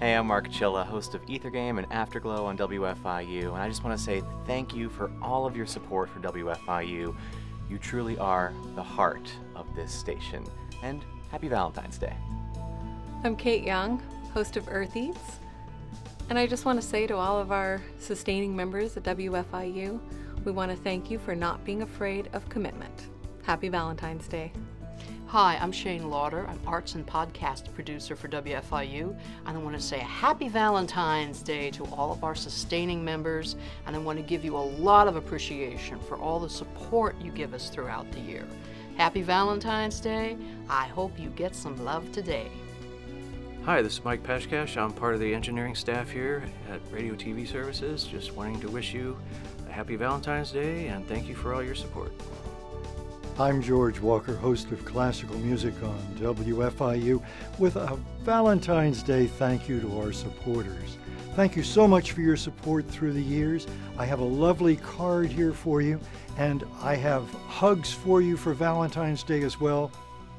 Hey, I'm Mark Chilla, host of Ether Game and Afterglow on WFIU, and I just want to say thank you for all of your support for WFIU. You truly are the heart of this station. And happy Valentine's Day. I'm Kayte Young, host of Earth Eats, and I just want to say to all of our sustaining members at WFIU, we want to thank you for not being afraid of commitment. Happy Valentine's Day. Hi, I'm Shane Lauder. I'm arts and podcast producer for WFIU, and I want to say a happy Valentine's Day to all of our sustaining members, and I want to give you a lot of appreciation for all the support you give us throughout the year. Happy Valentine's Day. I hope you get some love today. Hi, this is Mike Peshkash. I'm part of the engineering staff here at Radio TV Services. Just wanting to wish you a happy Valentine's Day and thank you for all your support. I'm George Walker, host of classical music on WFIU, with a Valentine's Day thank you to our supporters. Thank you so much for your support through the years. I have a lovely card here for you, and I have hugs for you for Valentine's Day as well.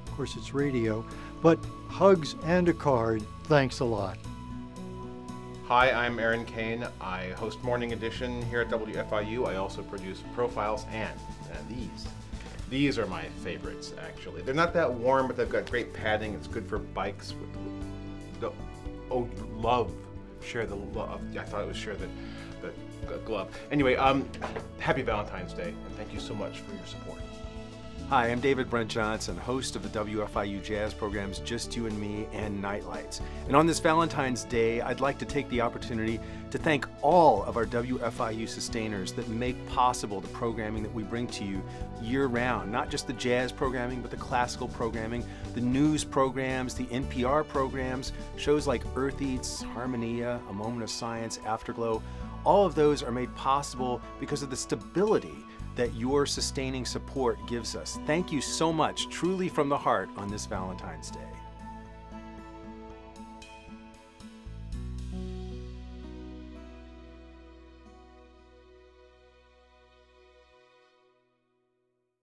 Of course, it's radio, but hugs and a card. Thanks a lot. Hi, I'm Aaron Kane. I host Morning Edition here at WFIU. I also produce Profiles and, and these. These are my favorites, actually. They're not that warm, but they've got great padding. It's good for bikes. The, oh, love. Share the love. I thought it was share the, the glove. Anyway, um, happy Valentine's Day, and thank you so much for your support. Hi, I'm David Brent Johnson, host of the WFIU jazz programs Just You and Me and Nightlights. And on this Valentine's Day, I'd like to take the opportunity to thank all of our WFIU sustainers that make possible the programming that we bring to you year round. Not just the jazz programming, but the classical programming, the news programs, the NPR programs, shows like Earth Eats, Harmonia, A Moment of Science, Afterglow. All of those are made possible because of the stability that your sustaining support gives us. Thank you so much, truly from the heart, on this Valentine's Day.